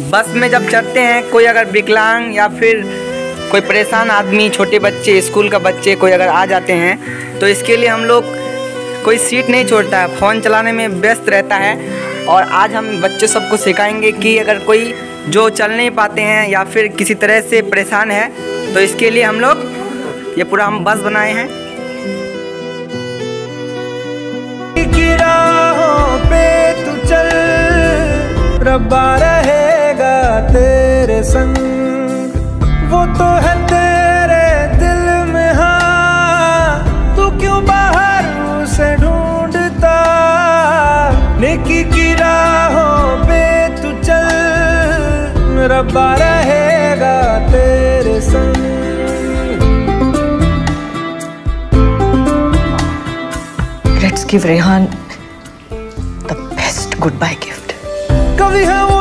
बस में जब चढ़ते हैं, कोई अगर विकलांग या फिर कोई परेशान आदमी, छोटे बच्चे, स्कूल का बच्चे कोई अगर आ जाते हैं तो इसके लिए हम लोग कोई सीट नहीं छोड़ता है। फ़ोन चलाने में व्यस्त रहता है और आज हम बच्चे सबको सिखाएँगे कि अगर कोई जो चल नहीं पाते हैं या फिर किसी तरह से परेशान है तो इसके लिए हम लोग ये पूरा हम बस बनाए हैं। राहों पे तू चल, रब्बा रहेगा तेरे संग। वो तो है तेरे दिल में हाँ। तू क्यों बाहर उसे ढूंढता? नेकी की राहों पे तू चल। रब्बा रहेगा तेरे संग। Let's give Rehan the best goodbye gift. कभी है वो